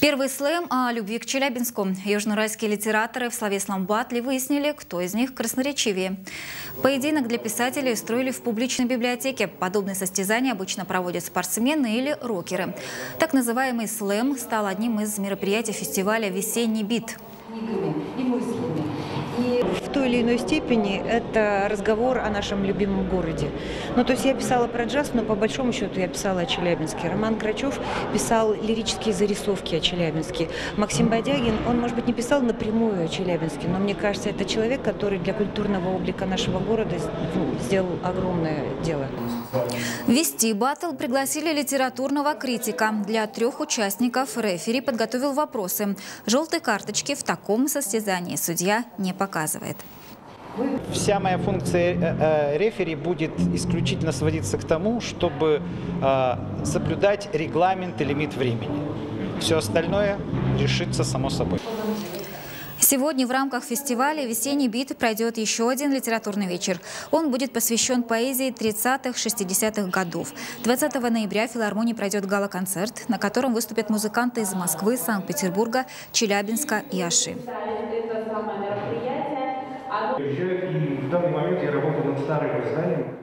Первый слэм о любви к Челябинску. Южноуральские литераторы в словесном батле выяснили, кто из них красноречивее. Поединок для писателей устроили в публичной библиотеке. Подобные состязания обычно проводят спортсмены или рокеры. Так называемый слэм стал одним из мероприятий фестиваля «Весенний бит». В той или иной степени это разговор о нашем любимом городе. Ну, то есть я писала про джаз, но по большому счету я писала о Челябинске. Роман Грачев писал лирические зарисовки о Челябинске. Максим Бодягин, он, может быть, не писал напрямую о Челябинске, но мне кажется, это человек, который для культурного облика нашего города ну, сделал огромное дело. Вести батл пригласили литературного критика. Для трех участников рефери подготовил вопросы. Желтой карточки в таком состязании судья не показывает. Вся моя функция э, э, рефери будет исключительно сводиться к тому, чтобы э, соблюдать регламент и лимит времени. Все остальное решится само собой. Сегодня в рамках фестиваля «Весенний бит» пройдет еще один литературный вечер. Он будет посвящен поэзии 30-60-х годов. 20 ноября в филармонии пройдет гала-концерт, на котором выступят музыканты из Москвы, Санкт-Петербурга, Челябинска и Аши. В данный момент я работаю над старым изданием